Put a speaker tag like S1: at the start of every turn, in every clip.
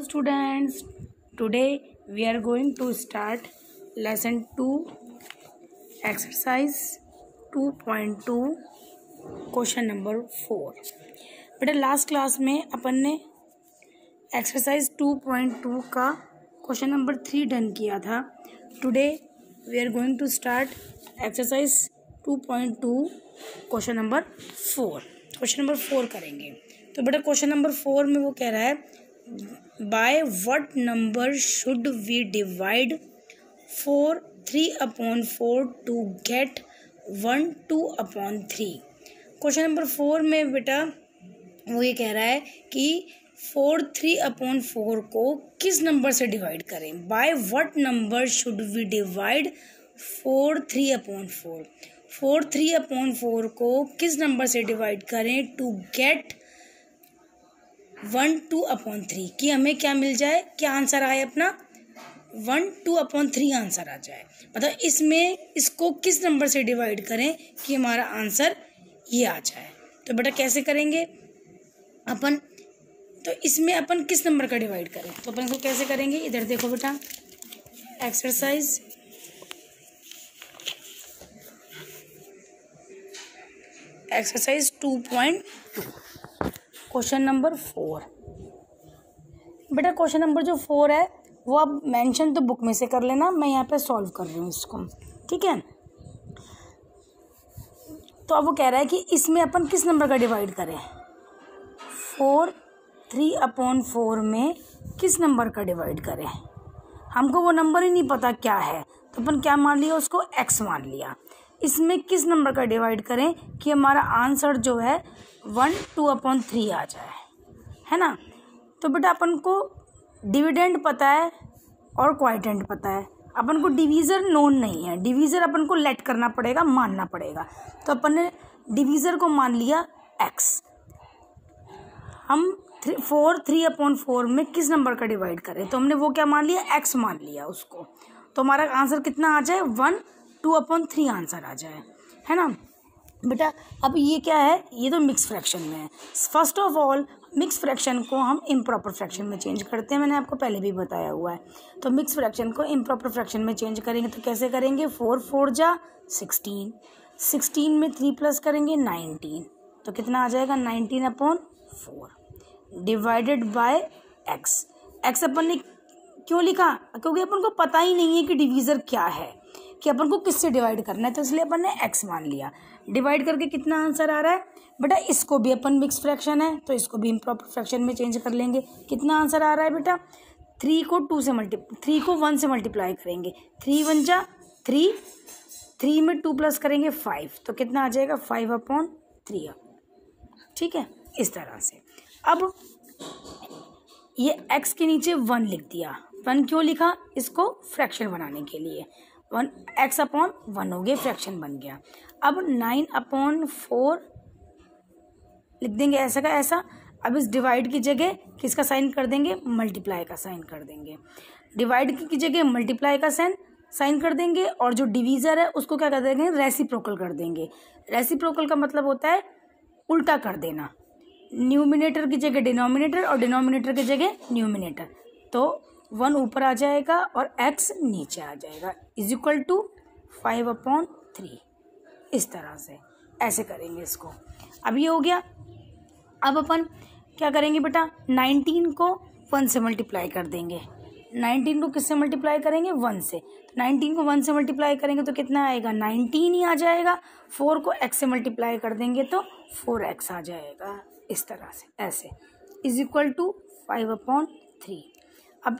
S1: hello students, today we are going to start lesson 2 exercise 2.2 question number four बेटा last class में अपन ने exercise 2.2 का question number three done किया था। Today we are going to start exercise 2.2 question number four question number four करेंगे। तो बेटा क्वेश्चन नंबर फोर में वो कह रहा है by what number should we divide four three upon four to get one two upon three question number four में बेटा, वो ये कह रहा है कि फोर थ्री अपॉन फोर को किस नंबर से डिवाइड करें? By what number should we divide four three upon four four three upon four को किस नंबर से डिवाइड करें? To get one two upon three, कि हमें क्या मिल जाए? क्या आंसर आए अपना? One two upon three answer आ जाए। मतलब इसमें इसको किस नंबर से डिवाइड करें कि हमारा आंसर ये आ जाए? तो बेटा कैसे करेंगे? अपन तो इसमें अपन किस नंबर का डिवाइड करें? तो अपन इसको कैसे करेंगे? इधर देखो बेटा। Exercise. Exercise two point two. Question number four. बेटा, क्वेश्चन नंबर जो फोर है, वो आप मेंशन तो बुक में से कर लेना, मैं यहाँ पे सॉल्व कर रही हूँ इसको, ठीक है? तो अब वो कह रहा है कि इसमें अपन किस नंबर का डिवाइड करें? फोर, थ्री अपॉन फोर में किस नंबर का डिवाइड करें? हमको वो नंबर ही नहीं पता क्या है तो अपन क्या मान लिया, उसको एक्स मान लिया। इसमें किस नंबर का डिवाइड करें कि हमारा आंसर जो है वन, टू अपॉन थ्री आ जाए। है ना? तो बेटा अपन को डिविडेंड पता है और क्वाइटेंट पता है। अपन को डिवीज़र नोन नहीं है। डिवीज़र अपन को लेट करना पड़ेगा, मानना पड़ेगा। तो अपन ने डिवीज़र को मान लिया एक्स हम three, four, three upon four में किस नंबर का डिवाइड करें? तो हमने वो क्या मान लिया? एक्स मान लिया उसको। तो हमारा आंसर कितना आ जाए? One two upon three answer आ जाए, है ना? बेटा, अब ये क्या है? ये तो मिक्स फ्रैक्शन में है। First of all mix fraction को हम इम्प्रॉपर फ्रैक्शन में चेंज करते हैं, मैंने आपको पहले भी बताया हुआ है। तो मिक्स फ्रैक्शन को इम्प्रॉपर फ्रैक्शन में चेंज करेंगे तो कैसे करेंगे? फोर फोर जा सिक्सटीन सिक्सटीन में थ्री प्लस करेंगे नाइनटीन तो कितना आ जाएगा? Nineteen upon four divided by x x अपन ने क्यों लिखा? क्योंकि अपन को पता ही नहीं है कि डिवीज़र क्या है। कि अपन को किससे डिवाइड करना है? तो इसलिए अपन ने एक्स मान लिया। डिवाइड करके कितना आंसर आ रहा है? बेटा, इसको भी अपन मिक्स फ्रैक्शन है तो इसको भी इम्प्रॉपर फ्रैक्शन में चेंज कर लेंगे। कितना आंसर आ रहा है बेटा? थ्री को टू से मल्टी थ्री को वन से मल्टीप्लाई करेंगे। थ्री वन जा थ्री थ्री में टू प्लस करेंगे फाइव तो कितना आ जाएगा? फाइव अपॉन थ्री ठीक है? इस तरह से। अब ये एक्स के नीचे वन लिख दिया। वन क्यों लिखा? इसको फ्रैक्शन बनाने के लिए। वन एक्स अपॉन वन हो गया फ्रैक्शन बन गया। अब नाइन अपॉन फोर लिख देंगे ऐसा का ऐसा। अब इस डिवाइड की जगह किसका साइन कर देंगे? मल्टीप्लाई का साइन कर देंगे। डिवाइड की जगह मल्टीप्लाई का साइन साइन कर देंगे और जो डिवीज़र है, उसको क्या कर देंगे? रेसिप्रोकल कर देंगे। रेसिप्रोकल का मतलब होता है उल्टा कर देना। न्यूमिनेटर की जगह डिनोमिनेटर और डिनोमिनेटर की जगह न्यूमिनेटर तो वन ऊपर आ जाएगा और एक्स नीचे आ जाएगा। Is equal to five upon three. इस तरह से। ऐसे करेंगे इसको। अब ये हो गया। अब अपन क्या करेंगे बेटा? नाइनटीन को वन से मल्टीप्लाई कर देंगे। नाइनटीन को किससे मल्टीप्लाई करेंगे? वन से। नाइनटीन को वन से मल्टीप्लाई करेंगे तो कितना आएगा? नाइनटीन ही आ जाएगा। फोर को एक्स से मल्टीप्लाई कर देंगे तो फोर एक्स आ जाएगा। इस तरह से। ऐसे। Is equal to five upon three. अब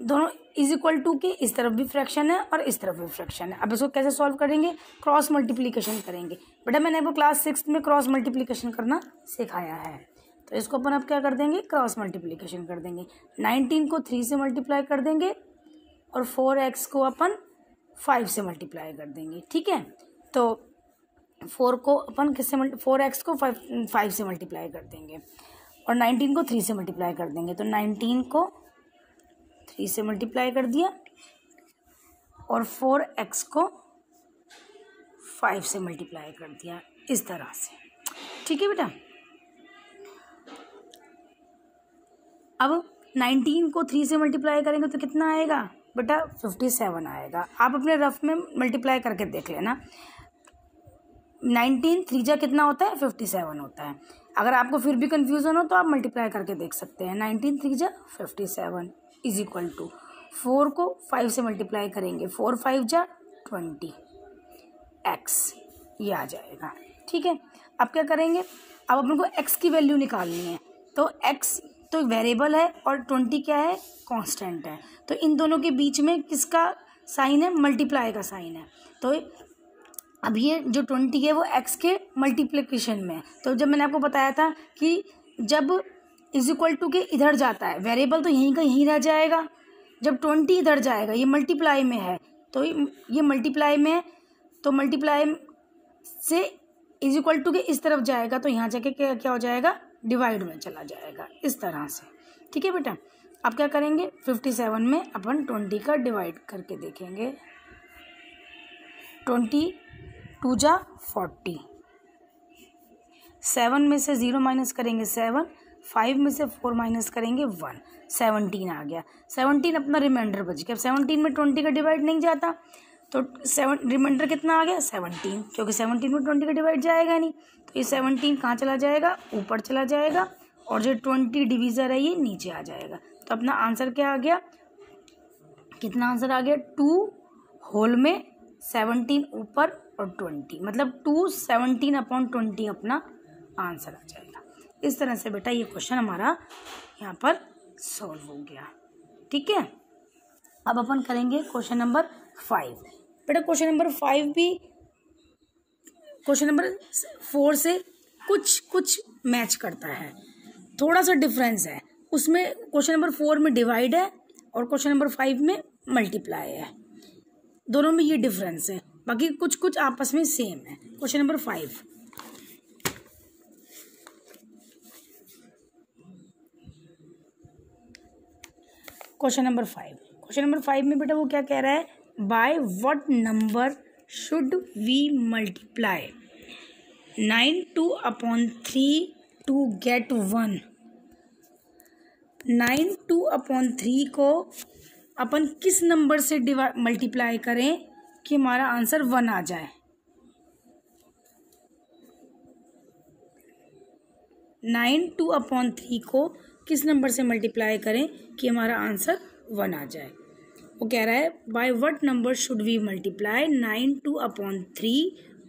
S1: दोनों इज़ इक्वल टू के इस तरफ़ भी फ्रैक्शन है और इस तरफ़ भी फ्रैक्शन है। अब इसको कैसे सॉल्व करेंगे? क्रॉस मल्टीप्लीकेशन करेंगे। बेटा मैंने आपको क्लास सिक्स में क्रॉस मल्टीप्लीकेशन करना सिखाया है। तो इसको अपन अब क्या कर देंगे? क्रॉस मल्टीप्लीकेशन कर देंगे। नाइनटीन को थ्री से मल्टीप्लाई कर देंगे और फोर एक्स को अपन फाइव से मल्टीप्लाई कर देंगे। ठीक है? तो फोर को अपन किससे मल्टी फोर एक्स को फाइव फाइव से मल्टीप्लाई कर देंगे। और नाइनटीन को थ्री से मल्टीप्लाई कर देंगे। तो नाइनटीन को थ्री से मल्टीप्लाई कर दिया और फोर एक्स को फाइव से मल्टीप्लाई कर दिया इस तरह से। ठीक है बेटा? अब नाइनटीन को थ्री से मल्टीप्लाई करेंगे तो कितना आएगा? बेटा फिफ्टी सेवन आएगा। आप अपने रफ में मल्टीप्लाई करके देख लेना। नाइनटीन थ्री जा कितना होता है? फिफ्टी सेवन होता है। अगर आपको फिर भी कन्फ्यूज़न हो तो आप मल्टीप्लाई करके देख सकते हैं। नाइनटीन थ्री जा fifty seven is equal to four को फाइव से मल्टीप्लाई करेंगे, फोर, फाइव जा ट्वेंटी। एक्स ये आ जाएगा, ठीक है? अब क्या करेंगे? अब अपन को एक्स की वैल्यू निकालनी है। तो एक्स तो वेरिएबल है और ट्वेंटी क्या है? कांस्टेंट है। तो इन दोनों के बीच में किसका साइन है? मल्टीप्लाई का साइन है। तो अब ये जो ट्वेंटी है वो एक्स के मल्टीप्लिकेशन में है। तो जब मैंने आपको बताया था कि जब इज़ इक्वल टू के इधर जाता है। वेरिएबल तो यहीं का यहीं रह जाएगा। जब ट्वेंटी इधर जाएगा, ये मल्टीप्लाई में है तो ये मल्टीप्लाई में है तो मल्टीप्लाई से इज़ इक्वल टू के इस तरफ़ जाएगा तो यहाँ जाके क्या क्या हो जाएगा? डिवाइड में चला जाएगा, इस तरह से। ठीक है बेटा? अब क्या करेंगे? फिफ्टी सेवन में अपन ट्वेंटी का डिवाइड करके देखेंगे। ट्वेंटी टू जा फोर्टी सेवन में से ज़ीरो माइनस करेंगे सेवन फाइव में से फोर माइनस करेंगे वन। सेवनटीन आ गया। सेवनटीन अपना रिमाइंडर बच गया। अब सेवनटीन में ट्वेंटी का डिवाइड नहीं जाता तो सेवन रिमाइंडर कितना आ गया? सेवनटीन। क्योंकि सेवनटीन में ट्वेंटी का डिवाइड जाएगा नहीं तो ये सेवनटीन कहाँ चला जाएगा? ऊपर चला जाएगा, और जो ट्वेंटी डिवीज़र है ये नीचे आ जाएगा। तो अपना आंसर क्या आ गया? कितना आंसर आ गया? टू होल में सेवनटीन ऊपर और ट्वेंटी। मतलब टू सेवनटीन अपॉन ट्वेंटी अपना आंसर आ जाएगा। इस तरह से बेटा ये क्वेश्चन हमारा यहाँ पर सॉल्व हो गया। ठीक है? अब अपन करेंगे क्वेश्चन नंबर फाइव बेटा क्वेश्चन नंबर फाइव भी क्वेश्चन नंबर फोर से कुछ कुछ मैच करता है। थोड़ा सा डिफरेंस है। उसमें क्वेश्चन नंबर फोर में डिवाइड है और क्वेश्चन नंबर फाइव में मल्टीप्लाई है। दोनों में ये डिफरेंस है। बाकी कुछ कुछ आपस में सेम है। Question number five question number five. Question number five में बेटा वो क्या कह रहा है? By what number should we multiply nine two upon three to get one nine two upon three को अपन किस नंबर से डिवाइड मल्टीप्लाई करें कि हमारा आंसर वन आ जाए? नाइन टू अपॉन थ्री को किस नंबर से मल्टीप्लाई करें कि हमारा आंसर वन आ जाए? वो कह रहा है by what number should we multiply nine two upon three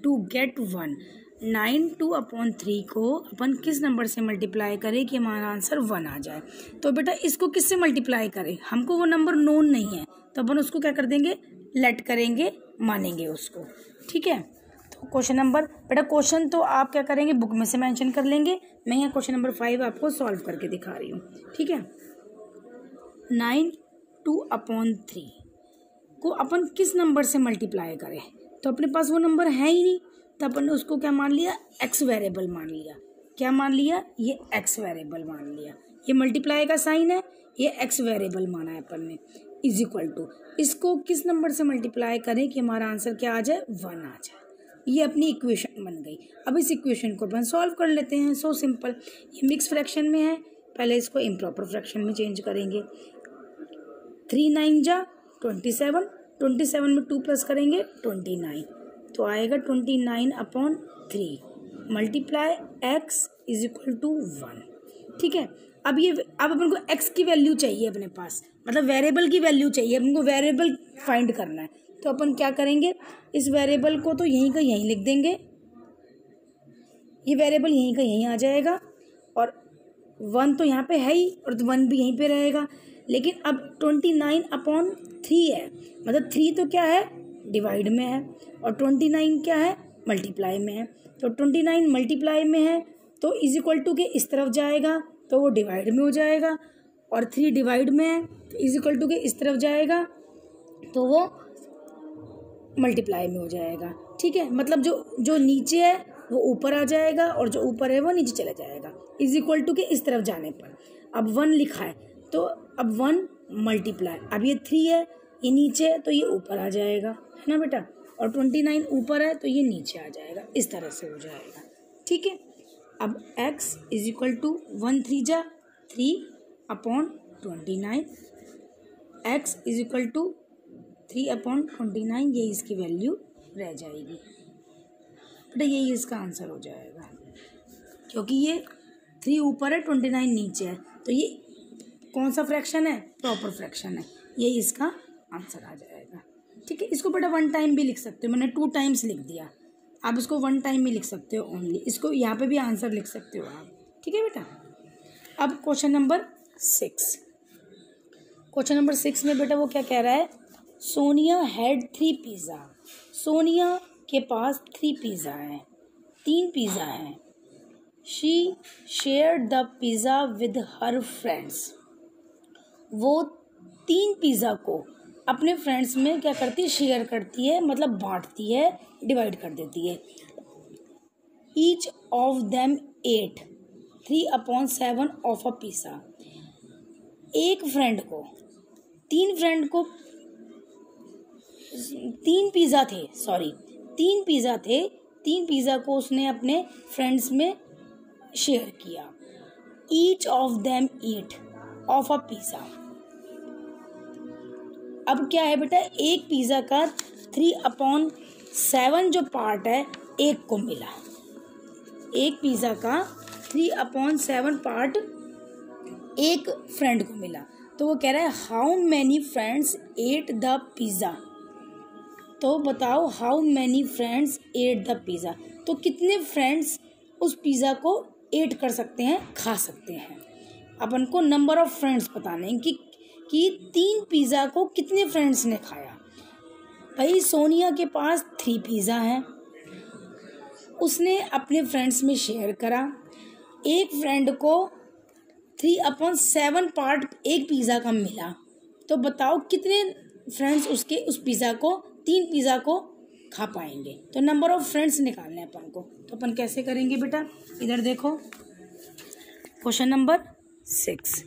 S1: to get one nine two upon three को अपन किस नंबर से मल्टीप्लाई करें कि हमारा आंसर वन आ जाए? तो बेटा, इसको किससे मल्टीप्लाई करें? हमको वो नंबर नोन नहीं है तो अपन उसको क्या कर देंगे? लेट करेंगे, मानेंगे उसको। ठीक है? तो क्वेश्चन नंबर, बेटा क्वेश्चन तो आप क्या करेंगे, बुक में से मेंशन कर लेंगे। मैं यहाँ क्वेश्चन नंबर फाइव आपको सॉल्व करके दिखा रही हूँ, ठीक है? नाइन टू अपॉन थ्री को अपन किस नंबर से मल्टीप्लाई करें? तो अपने पास वो नंबर है ही नहीं तो अपन ने उसको क्या मान लिया? एक्स वेरिएबल मान लिया। क्या मान लिया? ये एक्स वेरिएबल मान लिया। ये मल्टीप्लाई का साइन है, ये एक्स वेरिएबल माना है अपन ने। इज़ इक्वल टू इसको किस नंबर से मल्टीप्लाई करें कि हमारा आंसर क्या आ जाए? वन आ जाए। ये अपनी इक्वेशन बन गई। अब इस इक्वेशन को अपन सॉल्व कर लेते हैं। सो सिंपल ये मिक्स फ्रैक्शन में है। पहले इसको इम्प्रॉपर फ्रैक्शन में चेंज करेंगे। थ्री नाइन जा ट्वेंटी सेवन ट्वेंटी सेवन में टू प्लस करेंगे ट्वेंटी नाइन तो आएगा twenty nine upon three multiply x is equal to one ठीक है? अब ये, अब अपन को एक्स की वैल्यू चाहिए अपने पास। मतलब वेरिएबल की वैल्यू चाहिए। अपन को वेरिएबल फाइंड करना है। तो अपन क्या करेंगे? इस वेरिएबल को तो यहीं का यहीं लिख देंगे। ये वेरिएबल यहीं का यहीं आ जाएगा और वन तो यहाँ पे है ही और वन भी यहीं पे रहेगा। लेकिन अब ट्वेंटी नाइन अपॉन थ्री है। मतलब थ्री तो क्या है? डिवाइड में है। और ट्वेंटी नाइन क्या है? मल्टीप्लाई में है। तो ट्वेंटी नाइन मल्टीप्लाई में है तो इज़ इक्वल टू के इस तरफ़ जाएगा तो वो डिवाइड में हो जाएगा। और थ्री डिवाइड में है तो इज़ इक्वल टू के इस तरफ़ जाएगा तो वो मल्टीप्लाई में हो जाएगा। ठीक है? मतलब जो जो नीचे है, वो ऊपर आ जाएगा और जो ऊपर है, वो नीचे चला जाएगा। इज़ इक्वल टू के इस तरफ़ जाने पर। अब वन लिखा है। तो अब वन मल्टीप्लाई अब ये थ्री है, ये नीचे है तो ये ऊपर आ जाएगा। है ना बेटा? और ट्वेंटी नाइन ऊपर है तो ये नीचे आ जाएगा। इस तरह से हो जाएगा। ठीक है? अब x is equal to one three जा three upon twenty nine x is equal to three upon twenty nine, ये इसकी वैल्यू रह जाएगी। बेटा यही इसका आंसर हो जाएगा। क्योंकि ये थ्री ऊपर है, ट्वेंटी नाइन नीचे है। तो ये कौन सा फ्रैक्शन है? प्रॉपर फ्रैक्शन है। ये इसका आंसर आ जाएगा। ठीक है, इसको बेटा वन टाइम भी लिख सकते हो। मैंने टू टाइम्स लिख दिया। आप इसको वन टाइम भी लिख सकते हो ओनली इसको यहाँ पे भी आंसर लिख सकते हो आप। ठीक है बेटा? अब question number six. Question number six में बेटा वो क्या कह रहा है? Sonia had three pizza Sonia के पास थ्री पिज़्ज़ा हैं, तीन पिज़्ज़ा हैं। She share the pizza with her friends वो तीन पिज़्ज़ा को अपने फ्रेंड्स में क्या करती है? शेयर करती है मतलब बांटती है डिवाइड कर देती है। Each of them ate three upon seven of a pizza एक फ्रेंड को, तीन फ्रेंड को तीन पिज़्ज़ा थे सॉरी तीन पिज़्ज़ा थे, तीन पिज़्ज़ा को उसने अपने फ्रेंड्स में शेयर किया। Each of them eat of a pizza अब क्या है बेटा, एक पिज़्ज़ा का थ्री अपॉन सेवन जो पार्ट है, एक को मिला। एक पिज़्ज़ा का थ्री अपॉन सेवन पार्ट एक फ्रेंड को मिला। तो वो कह रहा है how many friends ate the pizza तो बताओ how many friends ate the pizza तो कितने फ्रेंड्स उस पिज़्ज़ा को एट कर सकते हैं, खा सकते हैं? अपन को नंबर ऑफ़ फ्रेंड्स बताने कि कि तीन पिज़्ज़ा को कितने फ्रेंड्स ने खाया? भाई, सोनिया के पास थ्री पिज़्ज़ा हैं। उसने अपने फ्रेंड्स में शेयर करा। एक फ्रेंड को थ्री अपॉन सेवन पार्ट एक पिज़्ज़ा का मिला। तो बताओ कितने फ्रेंड्स उसके, उस पिज़्ज़ा को तीन पिज़्ज़ा को खा पाएँगे। तो नंबर ऑफ़ फ्रेंड्स निकालने हैं अपन को। तो अपन कैसे करेंगे बेटा? इधर देखो। क्वेश्चन नंबर सिक्स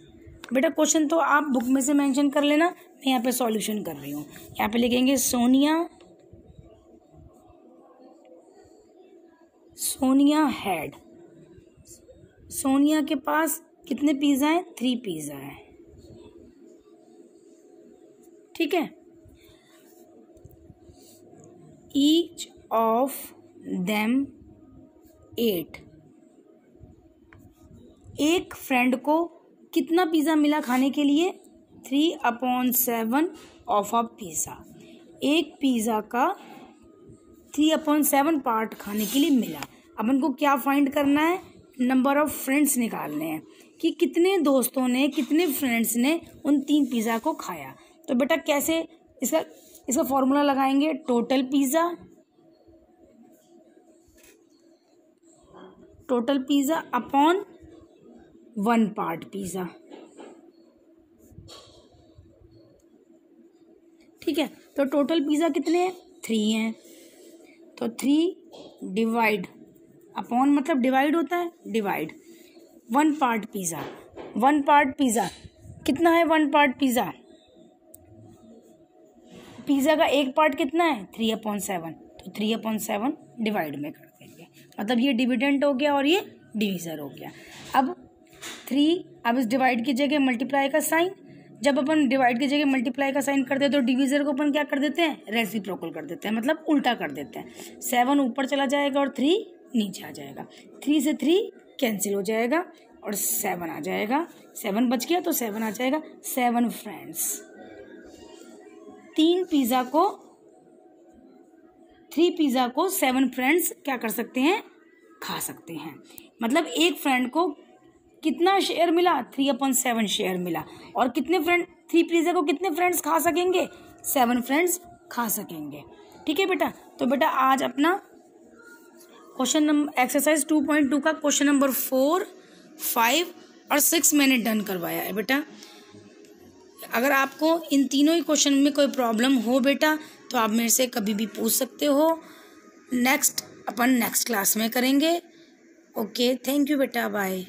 S1: बेटा क्वेश्चन तो आप बुक में से मेंशन कर लेना, मैं यहाँ पे सॉल्यूशन कर रही हूँ। यहाँ पे लिखेंगे सोनिया सोनिया हैड सोनिया के पास कितने पिज़्ज़ा हैं? थ्री पिज़्ज़ा है। ठीक है? ईच ऑफ़ देम एट एक फ्रेंड को कितना पिज़्ज़ा मिला खाने के लिए? Three upon seven of a pizza एक पिज़्ज़ा का थ्री अपॉन सेवन पार्ट खाने के लिए मिला। अब उनको क्या फाइंड करना है? नंबर ऑफ़ फ्रेंड्स निकालने हैं कि कितने दोस्तों ने, कितने फ्रेंड्स ने उन तीन पिज़्ज़ा को खाया। तो बेटा कैसे? इसका इसका फॉर्मूला लगाएँगे total pizza total pizza upon one part pizza ठीक है तो टोटल पिज़्ज़ा कितने हैं? थ्री हैं। तो थ्री डिवाइड अपॉन मतलब डिवाइड होता है divide one part pizza one part pizza कितना है वन पार्ट पिज़्ज़ा पिज़्ज़ा का एक पार्ट कितना है? थ्री अपॉन सेवन तो थ्री अपॉन सेवन डिवाइड में कर देंगे। मतलब ये डिविडेंट हो गया और ये डिवीज़र हो गया। अब थ्री अब इस डिवाइड की जगह मल्टीप्लाई का साइन जब अपन डिवाइड की जगह मल्टीप्लाई का साइन कर देते तो डिवीजर को अपन क्या कर देते हैं? रेसिप्रोकल कर देते हैं। मतलब उल्टा कर देते हैं। सेवन ऊपर चला जाएगा और थ्री नीचे आ जाएगा। थ्री से थ्री कैंसिल हो जाएगा और सेवन आ जाएगा। सेवन बच गया तो सेवन आ जाएगा। सेवन फ्रेंड्स तीन पिज़्ज़ा को थ्री पिज़्ज़ा को सेवन फ्रेंड्स क्या कर सकते हैं? खा सकते हैं। मतलब एक फ्रेंड को कितना शेयर मिला? थ्री अपॉन सेवन शेयर मिला। और कितने फ्रेंड थ्री पिज़्ज़ा को कितने फ्रेंड्स खा सकेंगे? सेवन फ्रेंड्स खा सकेंगे। ठीक है बेटा? तो बेटा आज अपना question number exercise two point two का क्वेश्चन नंबर फोर फाइव और सिक्स मैंने डन करवाया है बेटा। अगर आपको इन तीनों ही क्वेश्चन में कोई प्रॉब्लम हो बेटा तो आप मेरे से कभी भी पूछ सकते हो। नेक्स्ट अपन नेक्स्ट क्लास में करेंगे। ओके थैंक यू बेटा बाय